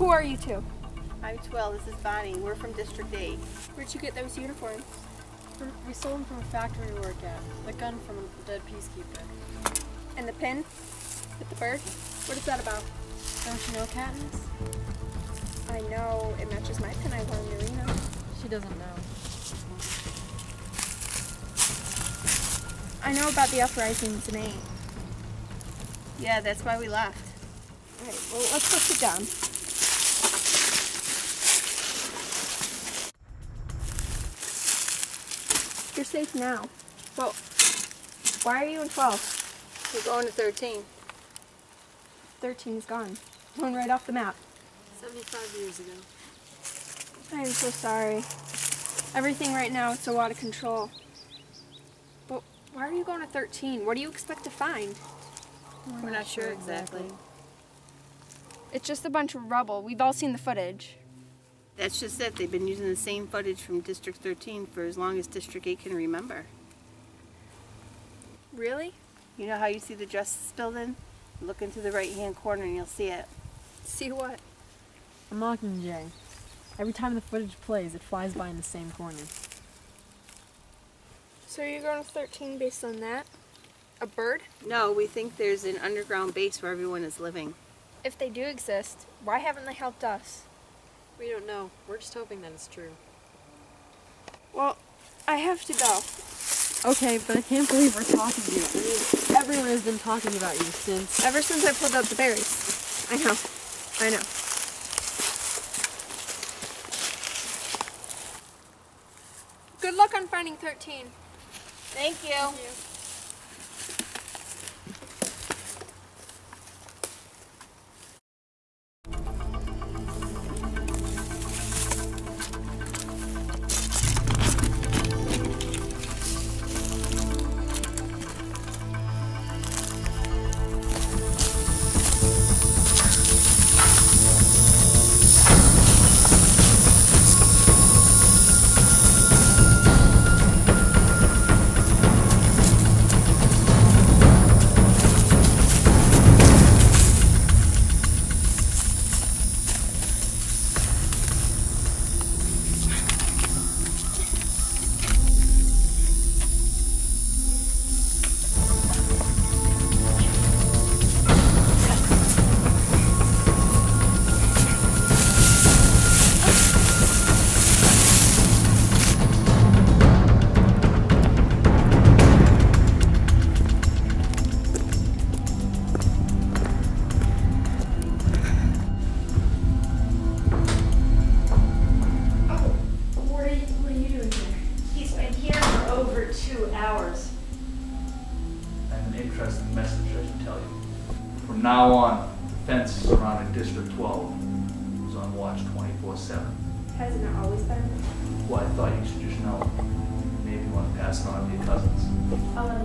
Who are you two? I'm Twill. This is Bonnie. We're from District 8. Where'd you get those uniforms? We stole them from a factory we work at. The gun from a dead peacekeeper. And the pin? With the bird? What is that about? Don't you know Katniss? I know it matches my pin I wore in Marina. She doesn't know. I know about the uprisings in 8. Yeah, that's why we left. Alright, well, let's go sit down. You're safe now. Well, why are you in 12? We're going to 13. 13's gone. Going right off the map. 75 years ago. I am so sorry. Everything right now is so out of control. But why are you going to 13? What do you expect to find? We're not sure exactly. It's just a bunch of rubble. We've all seen the footage. That's just it. They've been using the same footage from District 13 for as long as District 8 can remember. Really? You know how you see the Justice Building? Look into the right hand corner and you'll see it. See what? A mockingjay. Every time the footage plays, it flies by in the same corner. So you're going to 13 based on that? A bird? No, we think there's an underground base where everyone is living. If they do exist, why haven't they helped us? We don't know. We're just hoping that it's true. Well, I have to go. Okay, but I can't believe we're talking to you. I mean, everyone has been talking about you since. Ever since I pulled out the berries. I know. I know. Good luck on finding 13. Thank you. What From now on, the fence surrounding District 12 is on watch 24/7. Hasn't it always been? Well, I thought you should just know. Maybe you want to pass it on to your cousins. I'll let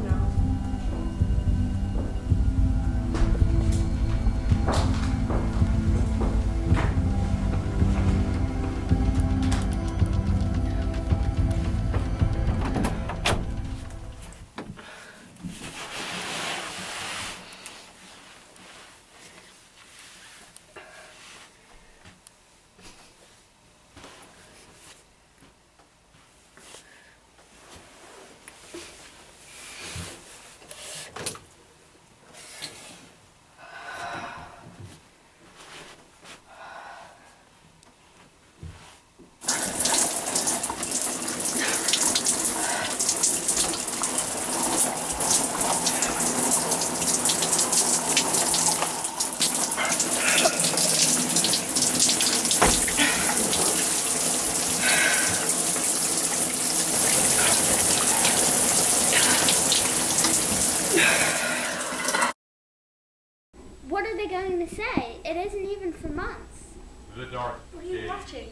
him know. What are they going to say? It isn't even for months. The dark What are you watching?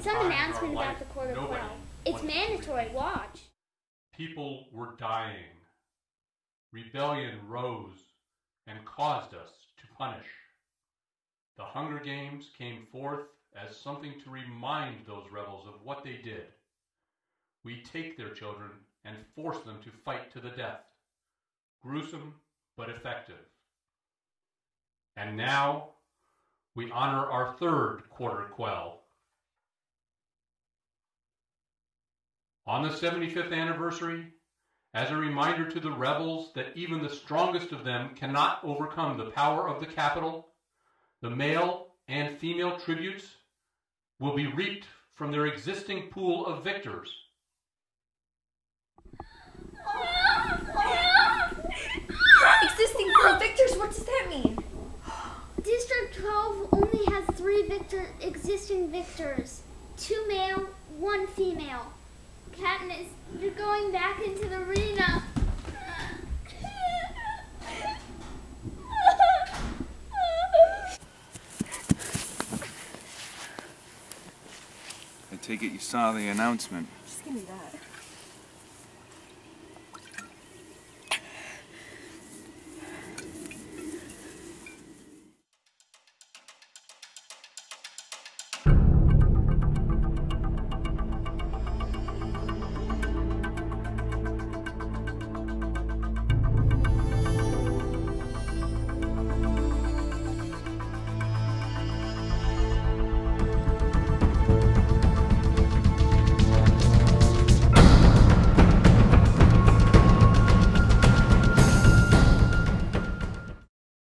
Some announcement about the life quarter nobody quell. It's mandatory. Watch. People were dying. Rebellion rose and caused us to punish. The Hunger Games came forth as something to remind those rebels of what they did. We take their children and force them to fight to the death. Gruesome, but effective. And now we honor our third quarter quell. On the 75th anniversary, as a reminder to the rebels that even the strongest of them cannot overcome the power of the Capitol, the male and female tributes will be reaped from their existing pool of victors. take it you saw the announcement. Just give me that.